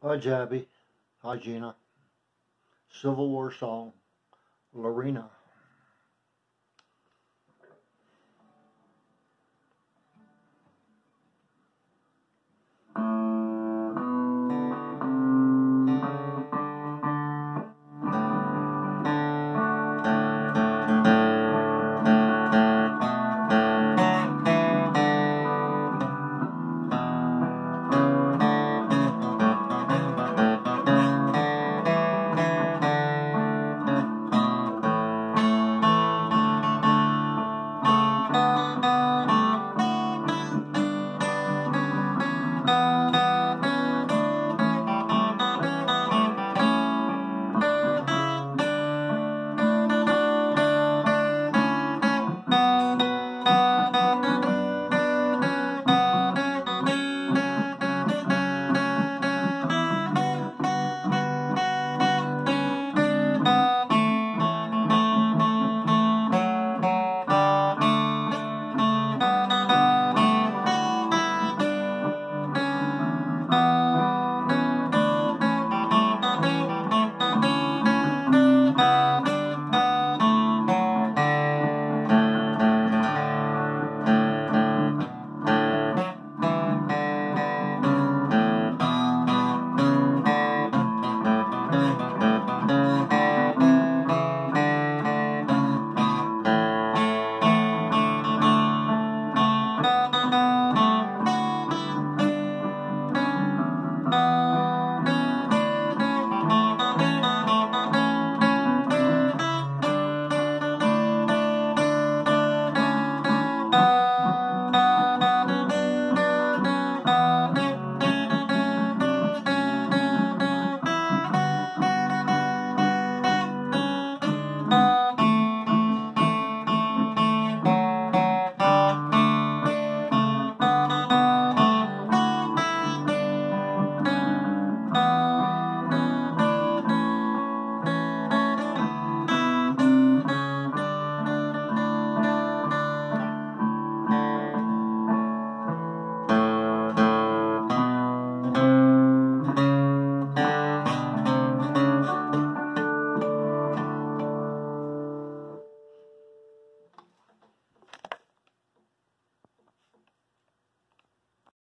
Hi, Jabby. Hi, Gina. Civil War song, Lorena.